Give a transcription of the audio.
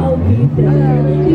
I'll be there.